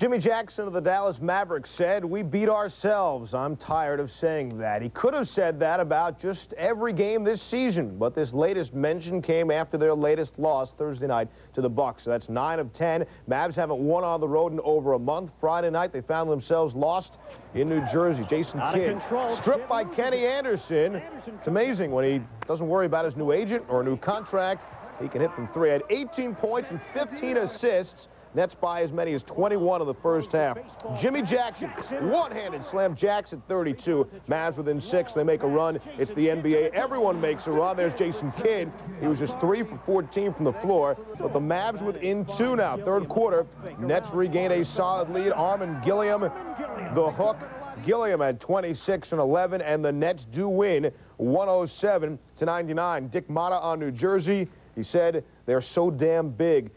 Jimmy Jackson of the Dallas Mavericks said, we beat ourselves. I'm tired of saying that. He could have said that about just every game this season, but this latest mention came after their latest loss Thursday night to the Bucks. So that's 9 of 10. Mavs haven't won on the road in over a month. Friday night, they found themselves lost in New Jersey. Jason Out Kidd stripped by Kenny Anderson. It's amazing when he doesn't worry about his new agent or a new contract. He can hit from three. Had 18 points and 15 assists. Nets by as many as 21 in the first half. Jimmy Jackson, one-handed slam Jackson 32. Mavs within six. They make a run. It's the NBA. Everyone makes a run. There's Jason Kidd. He was just three for 14 from the floor. But the Mavs within two now. Third quarter. Nets regain a solid lead. Armon Gilliam, the hook. Gilliam had 26 and 11, and the Nets do win 107 to 99. Dick Motta on New Jersey. He said they're so damn big.